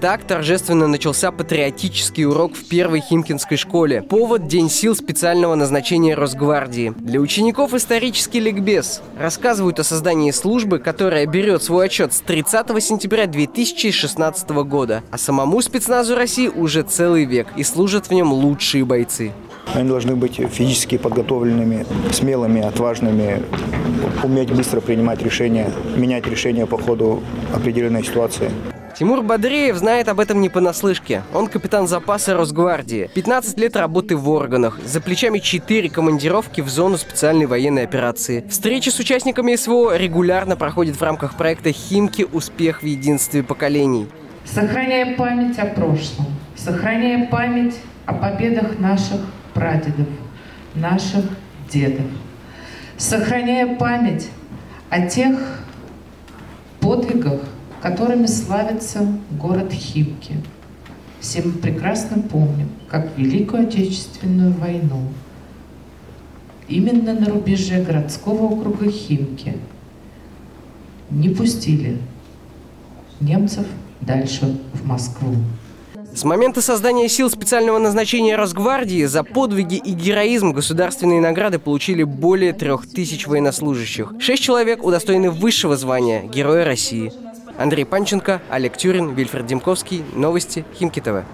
Так торжественно начался патриотический урок в первой Химкинской школе. Повод – День сил специального назначения Росгвардии. Для учеников исторический ликбез. Рассказывают о создании службы, которая берет свой отчет с 30 сентября 2016 года. А самому спецназу России уже целый век и служат в нем лучшие бойцы. Они должны быть физически подготовленными, смелыми, отважными, уметь быстро принимать решения, менять решения по ходу определенной ситуации. Тимур Бодреев знает об этом не понаслышке. Он капитан запаса Росгвардии. 15 лет работы в органах. За плечами 4 командировки в зону специальной военной операции. Встречи с участниками СВО регулярно проходят в рамках проекта «Химки. Успех в единстве поколений». Сохраняя память о прошлом, сохраняя память о победах наших прадедов, наших дедов, сохраняя память о тех подвигах, которыми славится город Химки. Все мы прекрасно помним, как Великую Отечественную войну именно на рубеже городского округа Химки не пустили немцев дальше в Москву. С момента создания сил специального назначения Росгвардии за подвиги и героизм государственные награды получили более трех тысяч военнослужащих. Шесть человек удостоены высшего звания Героя России. Андрей Панченко, Олег Тюрин, Вильфред Демковский. Новости Химки ТВ.